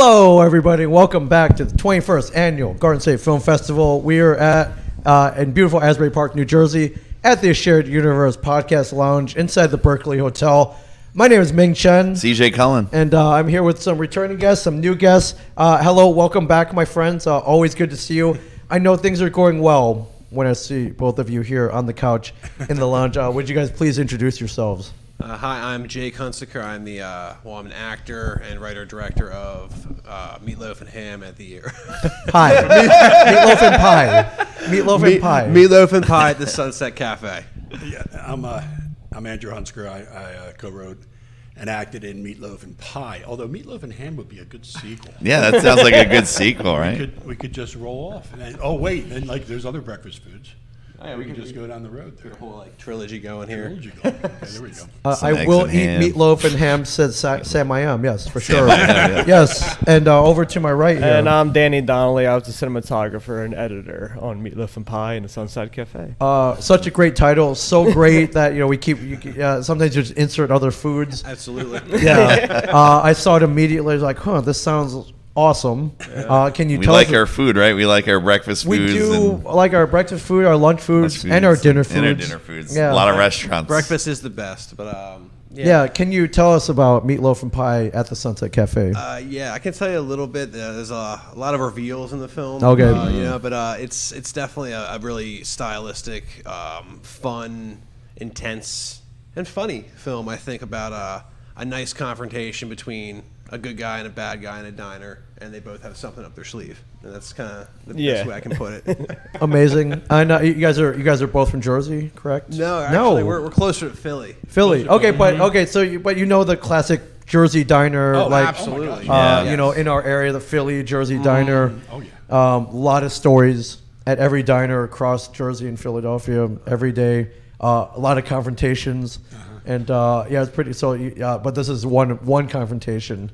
Hello, everybody. Welcome back to the 21st annual Garden State Film Festival. We are at uh, in beautiful Asbury Park, New Jersey, at the Shared Universe Podcast Lounge inside the Berkeley Hotel. My name is Ming Chen, CJ Cullen. and uh, I'm here with some returning guests, some new guests. Uh, hello, welcome back, my friends. Uh, always good to see you. I know things are going well when I see both of you here on the couch in the lounge. Uh, would you guys please introduce yourselves? Uh, hi, I'm Jake Hunsicker. I'm the uh, well, I'm an actor and writer director of uh, Meatloaf and Ham at the Year. Hi, meatloaf and pie. Meatloaf and pie. Meatloaf and Pie at the Sunset Cafe. Yeah, I'm uh, I'm Andrew Hunsicker. I, I uh, co-wrote and acted in Meatloaf and Pie. Although Meatloaf and Ham would be a good sequel. Yeah, that sounds like a good sequel, right? We right? could we could just roll off. And then, oh wait, then like there's other breakfast foods. Oh, yeah, we, we can just go down the road there. The whole like trilogy going here. Where'd? Okay, there we go. Uh, I will eat ham. meatloaf and ham, said Sa- Sam I am. Yes, for sure. I am, yeah. yes, and uh, over to my right here. And I'm Danny Donnelly. I was the cinematographer and editor on Meatloaf and Pie and the Sunside Cafe. uh, such a great title, so great that you know we keep. You, uh, sometimes you just insert other foods. Absolutely. Yeah, uh, I saw it immediately. I was like, "Huh, this sounds awesome." Uh, can you We tell like us? our food, right? We like our breakfast we foods We do and like our breakfast food, our lunch foods, lunch and our foods dinner foods. And our dinner foods. Yeah. A lot of restaurants. Breakfast is the best, but um, Yeah. Can you tell us about meatloaf and pie at the Sunset Cafe? Uh, yeah, I can tell you a little bit. Uh, there's a, a lot of reveals in the film. Okay. uh, you know, but uh, it's it's definitely a, a really stylistic, um, fun, intense, and funny film. I think about uh, a nice confrontation between a good guy and a bad guy in a diner, and they both have something up their sleeve, and that's kind of the Yeah. best way I can put it. Amazing. I know you guys are you guys are both from Jersey, correct? no, actually, we're, we're closer to Philly. Philly. Closer Okay, to- but okay, so you, but you know the classic Jersey diner, Oh, like absolutely. uh, Yeah. you know, in our area, the Philly Jersey diner. Oh yeah. Um, a lot of stories at every diner across Jersey and Philadelphia every day. Uh, a lot of confrontations, and uh, yeah, it's pretty. So, you- uh, but this is one one confrontation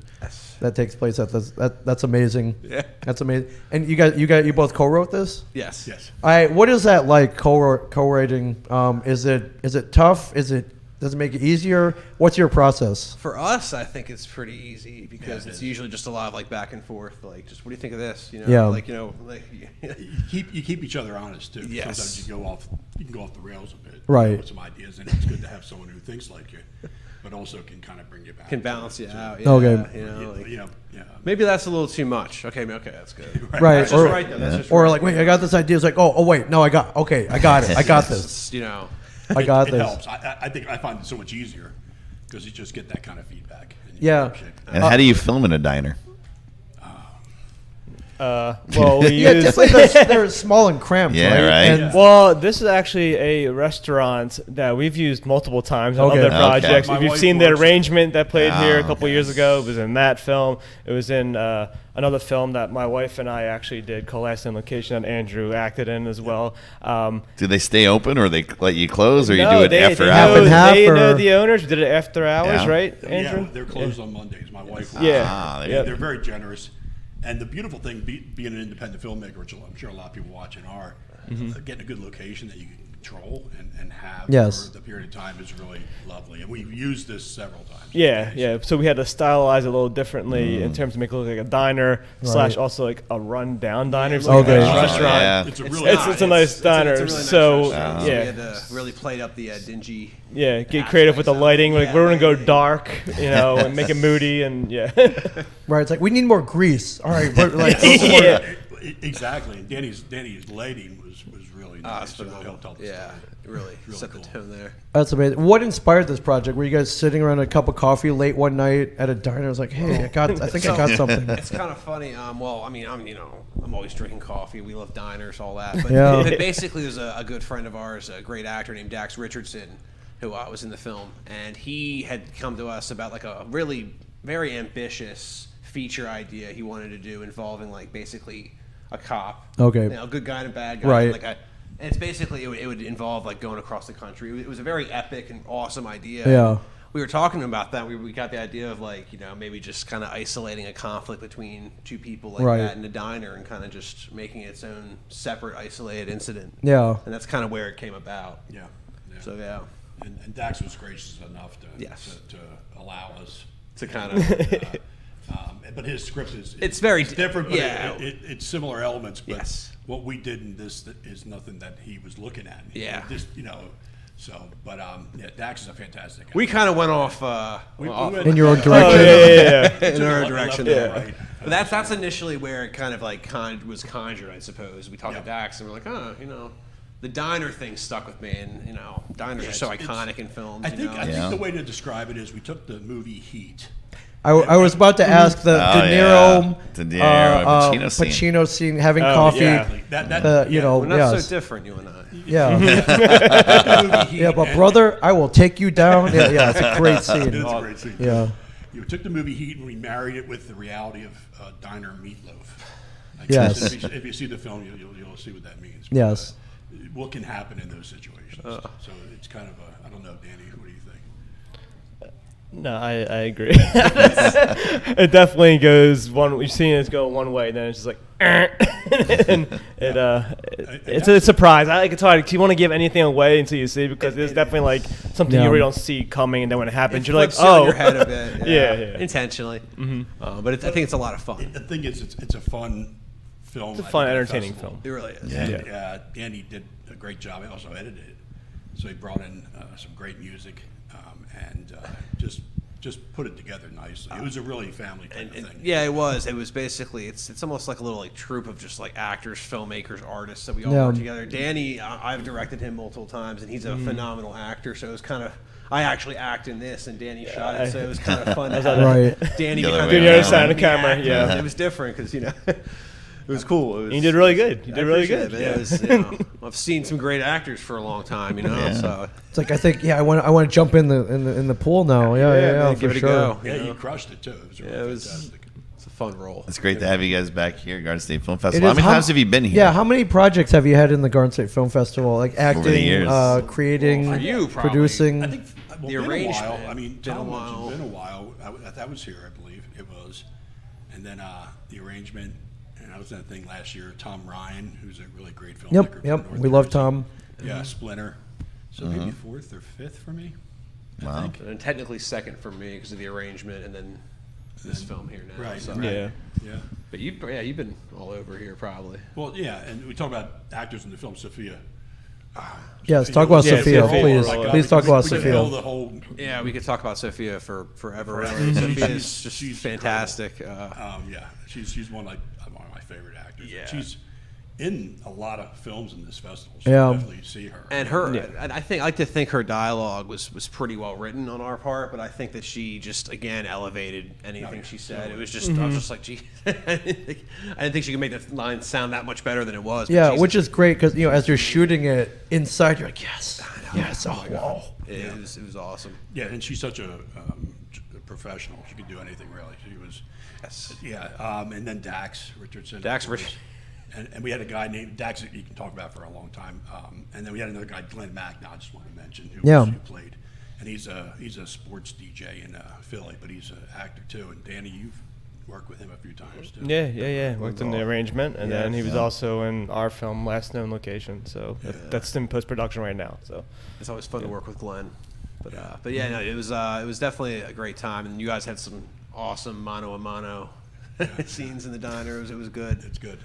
that takes place at this. That, that's amazing. Yeah. that's amazing. And you guys, you guys, you both co-wrote this. Yes. Yes. All right, what is that like co co-writing? Um, is it is it tough? Is it does it make it easier? What's your process? For us, I think it's pretty easy because Yeah, it it's is. usually just a lot of like back and forth, like just what do you think of this? You know, Yeah. like you know, like You keep you keep each other honest too. Yes. Sometimes you go off you can go off the rails a bit. Right. With some ideas, and it's good to have someone who thinks like you, but also can kind of bring you back. can balance you out. Yeah, Okay. You know, You, like, you know, yeah. maybe that's a little too much. Okay, okay, that's good. Right, That's just or, right though. That's just or right. like, wait, I got this idea. It's like, oh, oh, wait, no, I got, okay, I got it, I got this, you know, I got it this. helps. I, I- I think I find it so much easier because you just get that kind of feedback. and Yeah. can shape it. Uh, and how do you film in a diner? Uh, well, we Yeah, use. typically they're, they're small and cramped, Yeah, right? right. And, Well, this is actually a restaurant that we've used multiple times on Okay. other projects. My If you've seen the arrangement that played here a couple okay. years ago, it was in that film. It was in uh, another film that my wife and I actually did, Last Known Location, that Andrew acted in as well. Um, Do they stay open or they let you close or you do it they, after they Half know, and hours? half, They know the owners. We did it after hours, Yeah. right, Andrew? Yeah, they're closed on Mondays. My wife. works. Yeah. Ah, there Yeah, you they're very generous. And the beautiful thing, be, being an independent filmmaker, which I'm sure a lot of people watching are, uh, getting a good location that you can control and, and have Yes. for the period of time is really lovely. And we've used this several times. Yeah, yeah. So we had to stylize it a little differently in terms of make it look like a diner slash also like a run-down diner. It's like Okay. a nice Oh, restaurant. yeah. It's a it's, really It's- it's a nice diner, It's, a really nice so, restaurant, yeah. we had to really played up the uh, dingy. Yeah, get creative with the lighting. Like Yeah, we're gonna go dark, you know, and make it moody and yeah. right, it's like we need more grease. All right, but like, yeah. Exactly. And Danny's Danny's lighting was, was really Ah, nice. it's It really phenomenal. tell the Yeah, story. really, really set the cool. tone there. that's amazing. What inspired this project? Were you guys sitting around a cup of coffee late one night at a diner? I was like, hey, I got, I think I got something. It's kind of funny. Um, well, I mean, I'm you know, I'm always drinking coffee. We love diners, all that. But, Yeah. but basically, there's a, a good friend of ours, a great actor named Dax Richardson, who uh, was in the film, and he had come to us about like a really very ambitious feature idea he wanted to do involving like basically a cop, Okay. you know, a good guy and a bad guy, Right. like a. And it's basically it would, it would involve like going across the country. It was a very epic and awesome idea. Yeah. we were talking about that. We, we got the idea of like you know maybe just kind of isolating a conflict between two people like Right. that in a diner and kind of just making it its own separate, isolated incident. Yeah. and that's kind of where it came about. Yeah. yeah. So yeah, and, and Dax was gracious enough to, Yes. to, to allow us to kind of um, but his script is It's very it's different. But yeah. it, it, it's similar elements. But Yes. what we did in this is nothing that he was looking at. Yeah. just you know. So, but um, yeah, Dax is a fantastic. We kind of went off, uh, We- we off went- In your own direction. Oh direction. yeah, yeah, yeah. in our Left- direction Yeah. right. But that's that's initially where it kind of like con- was conjured, I suppose. We talked Yeah. to Dax and we're like, oh, you know, the diner thing stuck with me, and you know, diners Yeah, are so it's- it's- iconic in films. I you think know? I Yeah. think the way to describe it is we took the movie Heat. I, I was about to ask the Oh, De yeah. Niro, De Niro uh, and uh, Pacino scene. Pacino scene, having Oh, coffee. yeah. That, that, Uh, you yeah. know, we're not yes. so different, you and I. Yeah, the movie Heat yeah, but brother, I will take you down. Yeah, yeah, it's a great scene. It is scene. a great scene. Yeah. You took the movie Heat and we married it with the reality of uh, diner meatloaf. I Yes. If you, if you see the film, you'll, you'll, you'll see what that means. Yes. Uh, what can happen in those situations? Uh. so it's kind of a, I don't know, Danny, what do you think? No, I, I agree. it definitely goes one. We've seen it go one way, then it's just like, and it uh, it, it's a surprise. I like it's hard. You want to give anything away until you see because it's definitely like something Yeah. you really don't see coming, and then when it happens, It you're like, flips you on oh, your head a bit. yeah, yeah. intentionally. Uh, but it's, I think it's a lot of fun. The thing is, it's, it's a fun film. It's a fun, think, at a entertaining film. It really is. Yeah. And uh, Danny did a great job. He also edited it. So he brought in uh, some great music um, and uh, just just put it together nicely. It was a really family type And, of and- thing. yeah, it was. It was basically it's it's almost like a little like troupe of just like actors, filmmakers, artists that we all Yeah. work together. Danny, I, I've directed him multiple times, and he's a phenomenal actor. So it was kind of I actually act in this, and Danny shot it, so it was kind of fun. to have Right. Danny The other behind the camera, The other side of the camera, acting. yeah. it was different because you know. It was cool. It was, You did really good. You I did really good. it, but it was, you know, I've seen some great actors for a long time, you know. Yeah. So It's like I think yeah, I want I want to jump in the in the in the pool now. Yeah, yeah, yeah, man, for give it a sure. go. Yeah, you know? you crushed it too. It was really Yeah, it was- fantastic. It's a fun role. It's great to have you guys back here, at Garden State Film Festival. How many times have you been here? Yeah, how many projects have you had in the Garden State Film Festival? Like acting, years. uh, creating, For you, probably. producing. I think well, The been a while. arrangement, I mean, been a Tom while. mentioned been a while. I, w- that was here, I believe it was, and then uh, the arrangement. And I was in that thing last year. Tom Ryan, who's a really great filmmaker. Yep, from yep. North We love Jersey. Tom. Yeah, Splinter. So maybe fourth or fifth for me. I Wow. think. And technically second for me because of the arrangement, and then this film here now. Right. So. right. Yeah. Yeah. But you, yeah, you've been all over here probably. Well, yeah, and we talk about actors in the film. Sophia. Yes, talk about Yeah, Sophia, Sophia, please. oh my God, please talk we, about we could Sophia. fill the whole. Yeah, we could talk about Sophia for forever. Forever. really. She's- she's- just she's fantastic. Uh, Um, yeah, she's she's one like one of my favorite actors. Yeah. She's in a lot of films in this festival. So Yeah. you definitely see her. and her, Yeah. and I think I like to think her dialogue was was pretty well written on our part, but I think that she just again elevated anything yeah, she said. It was just I was just like, gee, I didn't think I didn't think she could make the line sound that much better than it was. Yeah, Jesus, which is great because you know as you're shooting it inside, you're like, yes, yes, oh, whoa. it was it was awesome. Yeah, and she's such a, um, j- a professional. She could do anything really. She was. Yes. Yeah, um, and then Dax Richardson. Dax of course. Rich- And, and we had a guy named Dax that you can talk about for a long time. Um, and then we had another guy, Glenn Mack. Now I just want to mention who, Yeah. was, who played. And he's a he's a sports DJ in uh, Philly, but he's an actor too. And Danny, you've worked with him a few times too. Yeah, yeah, yeah. Worked in the arrangement, and then he was Yeah. also in our film Last Known Location. So that, that's in post production right now. So It's always fun to work with Glenn. But uh, but yeah, no, it was uh, it was definitely a great time, and you guys had some awesome mano a mano scenes in the diner. It was, it was good. It's good,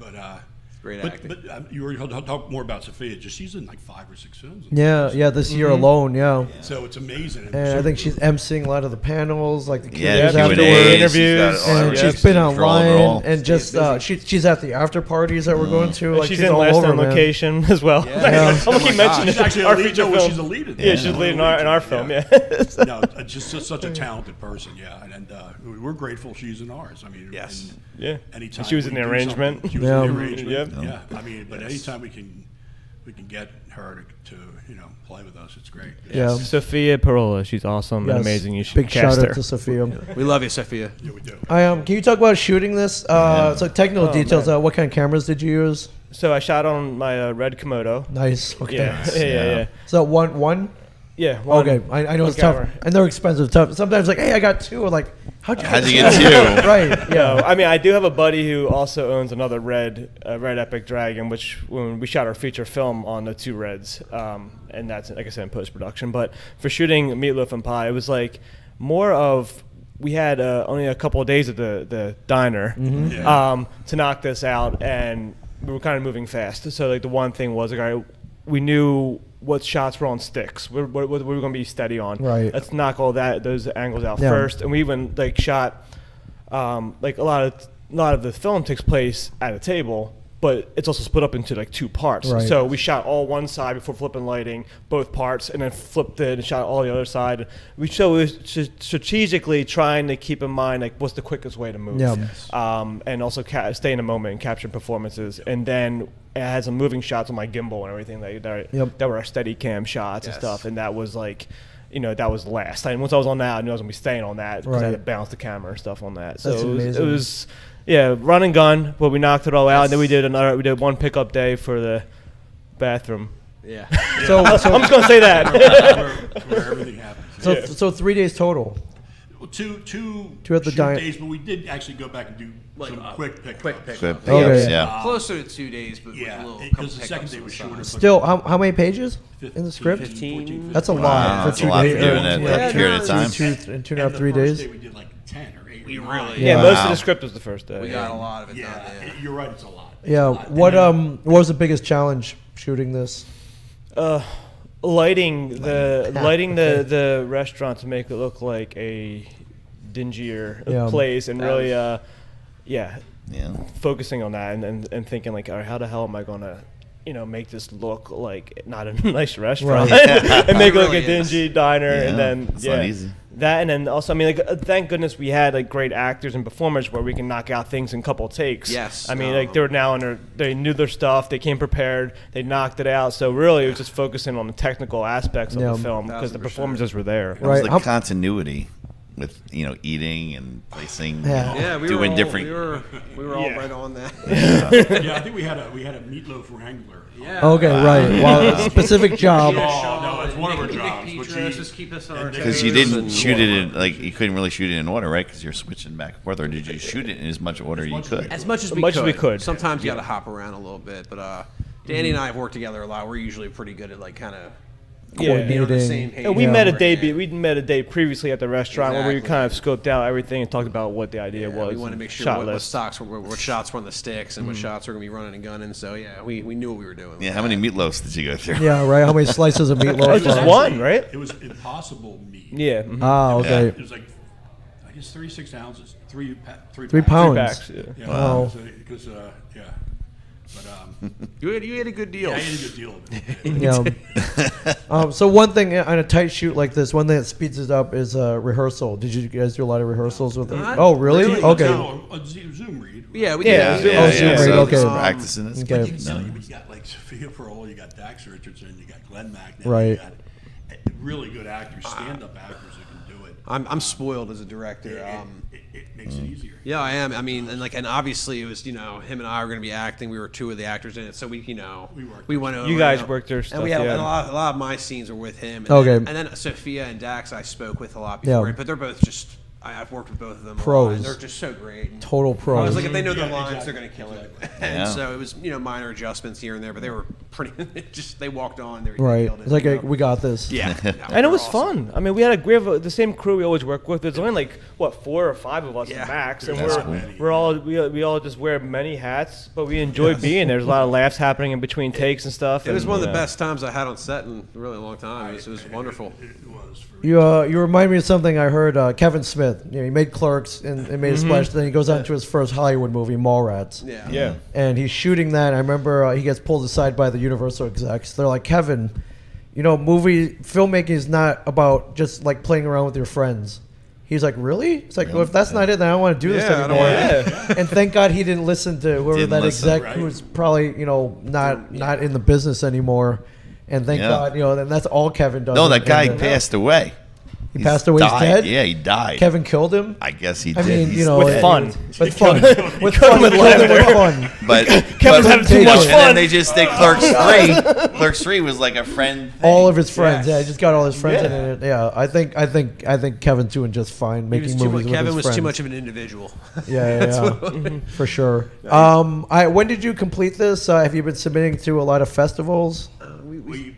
but uh, Great but, acting. But um, you were going to talk more about Sophia. Just she's in like five or six films. Yeah, yeah. This year alone, yeah. So it's amazing. And I think she's emceeing a lot of the panels, like the Yeah, Q&As Q&A, afterwards. interviews, she's got all and the she's reps been and control of it all. online and just uh, she, she's at the after parties that we're going to. Like she's, she's, in all Last over, Known man. Location as well. Yeah. Yeah. I'm gonna Oh my keep mentioning She's actually a our lead. feature no, film. she's a lead. in Yeah, this. she's One leading our in our film. yeah. Yeah. no, uh, just, just such a talented person, yeah, and, and uh, we're grateful she's in ours. I mean, Yes. and Yeah. Anytime she was we in the do arrangement. something- She was in the arrangement. Yep. Yeah, I mean, but anytime we can, we can get her to, to you know play with us, it's great. Yeah. Sophia Parola, she's awesome and amazing. You should Big cast shout her. out to Sophia. We love you, Sophia. Yeah, we do. I um, can you talk about shooting this? Uh, so technical Oh, details. Uh, what kind of cameras did you use? So I shot on my uh, red Komodo. Nice. Okay. Yeah, yeah, yeah, yeah. So one, one. Yeah. one- Okay, I, I know it's tough, camera. and they're expensive. Tough. Sometimes like, hey, I got two. Or like, how'd you, How'd you get get two? right. No, Yeah. I mean I do have a buddy who also owns another red, uh, red Epic Dragon, which when we shot our feature film on the two reds, um, and that's like I said in post production. But for shooting Meatloaf and Pie, it was like more of we had uh, only a couple of days at the the diner Yeah. um, to knock this out, and we were kind of moving fast. So like the one thing was like, all right, we knew what shots were on sticks. What, what, what we were going to be steady on. Right. Let's knock all that those angles out Yeah. first, and we even like shot um, like a lot of a lot of the film takes place at a table, but it's also split up into like two parts. Right. So we shot all one side before flipping lighting, both parts, and then flipped it and shot all the other side. We so we strategically trying to keep in mind like what's the quickest way to move, Yeah. um, and also ca- stay in a moment and capture performances. And then I had some moving shots on my gimbal and everything that that, Yep. that were our steady cam shots and stuff, and that was like. You know that was last. And once I was on that, I knew I was gonna be staying on that because I had to Right. balance the camera and stuff on that. So That's it was, it was, yeah, run and gun, but we knocked it all out. And then we did another. We did one pickup day for the bathroom. Yeah. So I'm just gonna say that. where, where everything happens. so, so three days total. Well, two, two, Two at the shoot diner. days, but we did actually go back and do Like, some uh, quick pickups. quick pickups. Good Okay. pickups, Okay. yeah. Closer to two days, but with a Yeah, little couple because the second pickups day on was the shorter. side. Still, how, how many pages in the script? 15. That's a lot Wow, for that's two a lot days. for doing uh, that yeah, that two- period of two- time. two- in two and a half, And the three first days. Day we did like ten or eight. We really- yeah, Yeah. most of the script was the first day. We got a lot of it Yeah, done. Yeah. you're right. It's a lot. It's Yeah. a lot. What And um what was the biggest challenge shooting this? Uh, lighting the lighting the the restaurant to make it look like a dingier Yeah. place and That really was- uh, yeah, Yeah. focusing on that and, and, and thinking like, all right, how the hell am I gonna, you know, make this look like not a nice restaurant Right. and make it look Really a is. dingy diner Yeah, and then it's yeah, not easy. that and then also I mean like uh, thank goodness we had like great actors and performers where we can knock out things in a couple takes. Yes. I mean No. like they were now under they knew their stuff, they came prepared, they knocked it out. So really it was just focusing on the technical aspects of Yeah. the film because the Thousand percent. performances were there. It was Right. the How- continuity with you know eating and placing, you Yeah. know, Yeah, we doing were all, different. We were, we were all Yeah. right on that. yeah, I think we had a we had a meatloaf wrangler. Yeah. Okay, right. Well, specific job. Oh, no, it's one of our jobs, but Petros, she- just keep us on our Because you toes didn't shoot it in like you couldn't really shoot it in order, right? Because you're switching back and forth, or did you shoot it in as much order you much as we could? could. As much as As we much could. as we could. Sometimes you got to hop around a little bit, but uh, Danny and I have worked together a lot. We're usually pretty good at like kind of Yeah. being on the same page. And we Yeah. met a Right, day. Be, we met a day previously at the restaurant where we Exactly. kind of scoped out everything and talked about what the idea Yeah, was. we wanted to make sure shot what, what list. stocks were, what shots were on the sticks and what shots were going to be running and gunning. So yeah, we, we knew what we were doing. Yeah, how many meatloafs did you go through? Yeah, right. How many slices of meatloaf? Oh, just are- one, right? It was impossible meat. Yeah. mhm. Ah, okay. It was like I guess 36 ounces, three pa- three Three packs. pounds. Backs, yeah. Yeah, Wow. Because uh, yeah, but um, You had, you had a good deal. I had a good deal. Yeah. um, so one thing on a tight shoot like this, one thing that speeds it up is uh, rehearsal. Did you guys do a lot of rehearsals with it? Not Oh, really? really. Okay. No, a Zoom Zoom read. Yeah, we Yeah, did. yeah, Oh, yeah, Zoom yeah, read, so okay. just Um, practicing this. okay. You can tell you, you got like Sophia Pearl, you got Dax Richardson, you got Glenn Mack, Right. You got uh, really good actors, stand-up actors that can do it. I'm, I'm spoiled as a director. It, Um, it, it makes it mm. easier. Yeah, I am. I mean, and like, and obviously, it was you know him and I were going to be acting. We were two of the actors in it, so we you know We worked. we went over. You guys know, worked your and stuff, we had a- yeah. and a, lot, a lot of my scenes were with him. And Okay. then, and then Sophia and Dax, I spoke with a lot Yeah. but they're both just. I, I've worked with both of them. a lot, Pros. and They're just so great. And Total pros. I was like, if they know their Yeah, lines, exactly, they're going to kill it. exactly. And Yeah. so it was, you know, minor adjustments here and there, but they were pretty. just they walked on. They, they Right. it, It's like a, we got this. yeah, no, And it was awesome. fun. I mean, we had a we have a, the same crew we always work with. There's only like what four or five of us Yeah. max, and That's we're cool. we're all we, we all just wear many hats, but we enjoy being there. There's a lot of laughs happening in between takes and stuff. It was one of the know. best times I had on set in a really long time. It was, it was wonderful. It was. You uh, you remind me of something I heard. Uh, Kevin Smith. You know, he made Clerks and, and made a splash. Then he goes on to his first Hollywood movie, Mallrats. Yeah. Yeah. and he's shooting that. I remember uh, he gets pulled aside by the Universal execs. They're like, Kevin, you know, movie filmmaking is not about just like playing around with your friends. He's like, really? It's like, well, if that's not it, then I don't want to do this Yeah, I don't anymore. wanna- and thank God he didn't listen to whoever Didn't that listen, exec right. who was probably you know not not in the business anymore. And thank Yeah. God, you know, and that's all Kevin does. No, that guy and, passed away. He passed away, he's dead? Yeah, he died. Kevin killed him. I guess he I did. mean, He's you know, With it- fun. with fun, with fun, with killed with fun. But Kevin's but- having too much fun. And then they just did Clerks three. Clerks three was like a friend. Thing. all of his friends. Yes. Yeah, he just got all his friends Yeah. in it. Yeah, I think, I think, I think Kevin's doing just fine He making was too movies much, with Kevin his was friends. too much of an individual. Yeah, yeah, yeah. for sure. Um, I when did you complete this? Uh, have you been submitting to a lot of festivals? we let,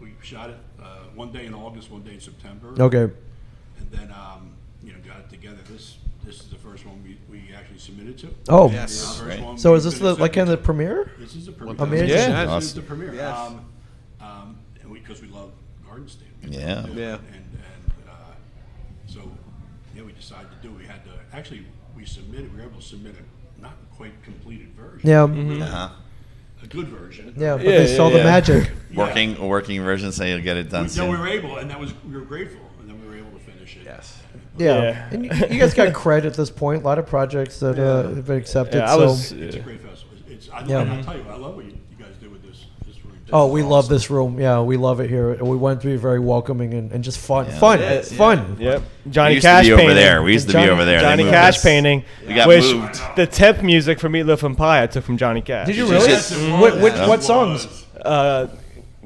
we shot it uh, one day in August, one day in September. Okay, and then um, you know got it together. this this is the first one we, we actually submitted to. Oh, Yes. This is the first Great. one so is this the like kind of the premiere? This is the premiere. Amazing. Yeah. This is the premiere. Yes. Um, um, and because we love Garden State. Yeah. love to do it. Yeah. And, and, uh, so, yeah, we decided to do, it. we had to, actually, we submitted, we were able to submit a not quite completed version. Yeah, Uh-huh. A good version. yeah. But Yeah, they saw yeah, the magic. Working a working version, say you'll get it done We- No, we were able, and that was, we were grateful, and then we were able to finish it. Yes. Yeah, Yeah. and you, you guys got credit at this point. A lot of projects that uh, have been accepted. Yeah, I so. was. It's a great festival. It's, I, Yeah. and I'll tell you, I love what you, you guys did with this, this room. This Oh, we awesome. love this room. Yeah, we love it here. We want it to be very welcoming and, and just fun. Yeah. Fun. It It's is, fun. Yep. We Johnny used Cash to be painting. over there. We used to Johnny- be over there. Johnny Cash us. painting. We got which moved. the temp music for Meatloaf and Pie I took from Johnny Cash. Did you Did really? you Yes, it was. What, which, what songs? Uh,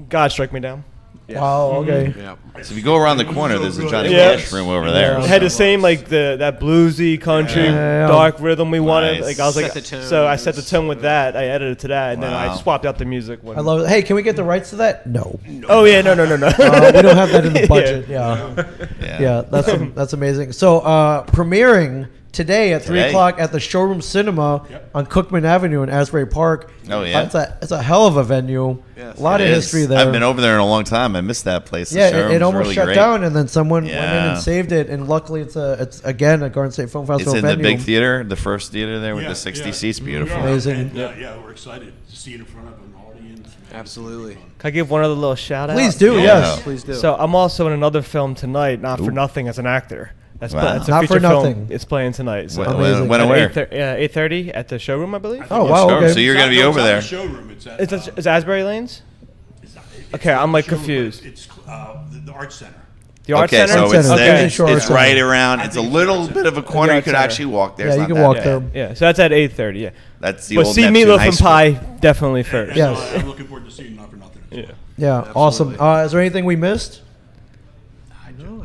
God Strike Me Down. Wow, okay. Yeah. So if you go around the corner, there's a Johnny Yeah. Cash room over there. It had the same like the that bluesy country Yeah, yeah. dark rhythm we wanted. Nice. Like I was Set like, the tone. so I set the tone with that. I edited it to that, and then I swapped out the music. When, I love it. Hey, can we get the rights to that? No. Oh yeah, no, no, no, no. Uh, we don't have that in the budget. Yeah. Yeah. Yeah, that's that's amazing. So, uh, premiering today at three Today? o'clock at the Showroom Cinema Yep. on Cookman Avenue in Asbury Park. Oh, yeah? It's a it's a hell of a venue. Yes. a lot of is. history there. I've been over there in a long time. I missed that place. The yeah, it, showroom's it almost really shut great. down, and then someone went in Yeah. and saved it. And luckily, it's a it's again a Garden State Film It's Festival in venue. the big theater, the first theater there with Yeah, the 60 yeah. seats. We Beautiful. are. Amazing. And, uh, yeah, we're excited to see it in front of an audience. Absolutely. Can I give one other little shout out? Please do. Yeah. Yes. Please do. So I'm also in another film tonight, not for nothing as an actor. That's Wow. pla- it's a Not for feature film. nothing. It's playing tonight. So When, Amazing. when, when and where? 8:30 yeah, eight thirty at the showroom, I believe. Oh wow. showroom. Okay. So you're gonna be no, over it's not there. the showroom. It's at, It's, uh, it's Asbury Lanes, Okay, I'm, like, confused. It's uh, the, the art center. the Art okay, Center. so it's, Center. there, Okay. it's, Sure, it's Art right around. It's a think it's little bit of a corner. You Art could Center. actually walk there. Yeah, It's you not can that walk bad. there. Yeah, so that's at eight thirty. Yeah, That's the but old see Neptune Meatloaf High and School. Pie definitely first. And, Yes. uh, I'm looking forward to seeing Not for Nothing. as Yeah. well. Yeah. Awesome. Uh, is there anything we missed?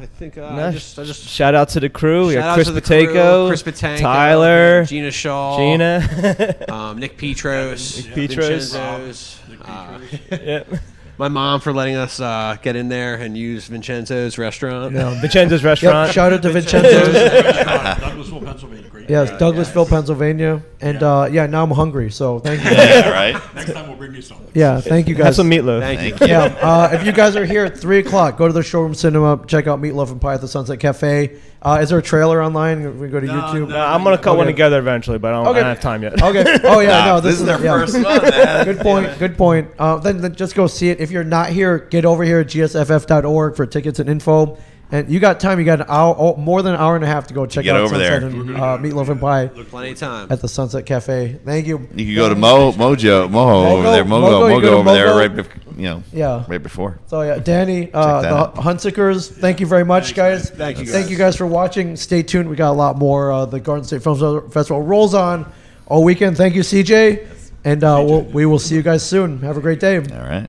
No, I think uh, No, I just I just Shout out to the crew. We shout got out Chris to the Pateco, crew, Chris Patanko, Tyler, Gina Shaw, Gina. um, Nick Petros, Nick Petros. Vincenzo's, Nick uh, Petros. yeah. My mom for letting us uh, get in there and use Vincenzo's restaurant. Yeah. Vincenzo's restaurant. Yep. Shout out to Vincenzo's. Douglasville, Pennsylvania. Great. yes, Yeah. Douglasville, Pennsylvania, and uh, yeah, now I'm hungry. So thank you. Yeah, right. Next time we'll bring you some. Yeah, thank you guys. Have some meatloaf. Thank you. Thank you. yeah, uh, if you guys are here at three o'clock, go to the showroom cinema. Check out Meatloaf and Pie at the Sunset Cafe. Uh, is there a trailer online? If we go to No, YouTube. no. I'm gonna cut one together eventually, but I don't, I don't have time yet. Okay. Oh yeah, Nah, no, this, is their yeah. first one, man. Good point. Good point. Uh, then, then just go see it. If you're not here, get over here at gsff.org for tickets and info. And you got time. You got an hour, oh, more than an hour and a half to go check out over Sunset there. and uh, Meatloaf and Pie Plenty of time. at the Sunset Cafe. Thank you. You can go to Mo, Mojo, Mojo over there, Mogo, Mogo, Mogo, go to over there, right, bef- you know, Yeah. right before. So yeah, Danny, uh, the out. Hunsickers, thank you very much, guys. Thank you, Thank guys. you guys for watching. Stay tuned. We got a lot more. Uh, the Garden State Film Festival rolls on all weekend. Thank you, CJ, and uh, we'll, we will see you guys soon. Have a great day. All right.